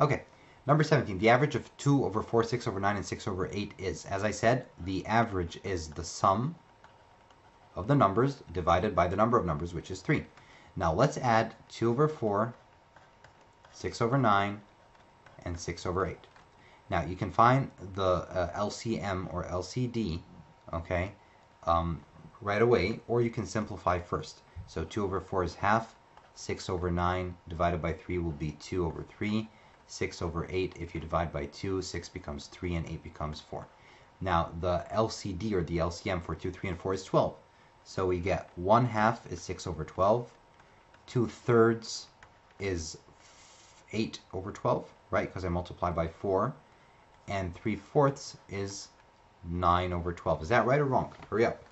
Okay, number 17. The average of 2 over 4, 6 over 9, and 6 over 8 is, as I said, the average is the sum of the numbers divided by the number of numbers, which is 3. Now let's add 2 over 4, 6 over 9, and 6 over 8. Now you can find the uh, LCM or LCD, okay, um, right away, or you can simplify first. So 2 over 4 is half, 6 over 9 divided by 3 will be 2 over 3, 6 over 8, if you divide by 2, 6 becomes 3 and 8 becomes 4. Now the LCD or the LCM for 2, 3, and 4 is 12. So we get 1 half is 6 over 12, 2 thirds is 8 over 12, right? Because I multiply by 4. And 3 fourths is 9 over 12. Is that right or wrong? Hurry up.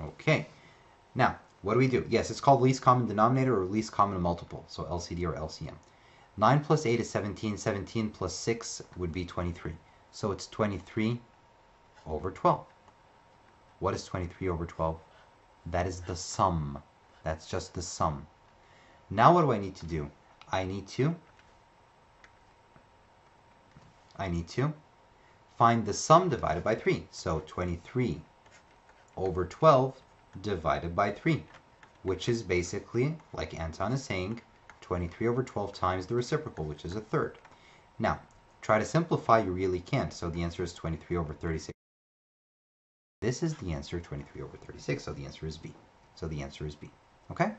Okay. Now, what do we do? Yes, it's called least common denominator or least common multiple. So LCD or LCM. 9 plus 8 is 17. 17 plus 6 would be 23. So it's 23 over 12. What is 23 over 12? That is the sum. That's just the sum. Now what do I need to do? I need to I need to find the sum divided by 3. So 23 over 12 divided by 3, which is basically, like Anton is saying, 23 over 12 times the reciprocal, which is a third. Now, try to simplify, you really can't. So the answer is 23 over 36. This is the answer, 23 over 36, so the answer is B. So the answer is B. Okay?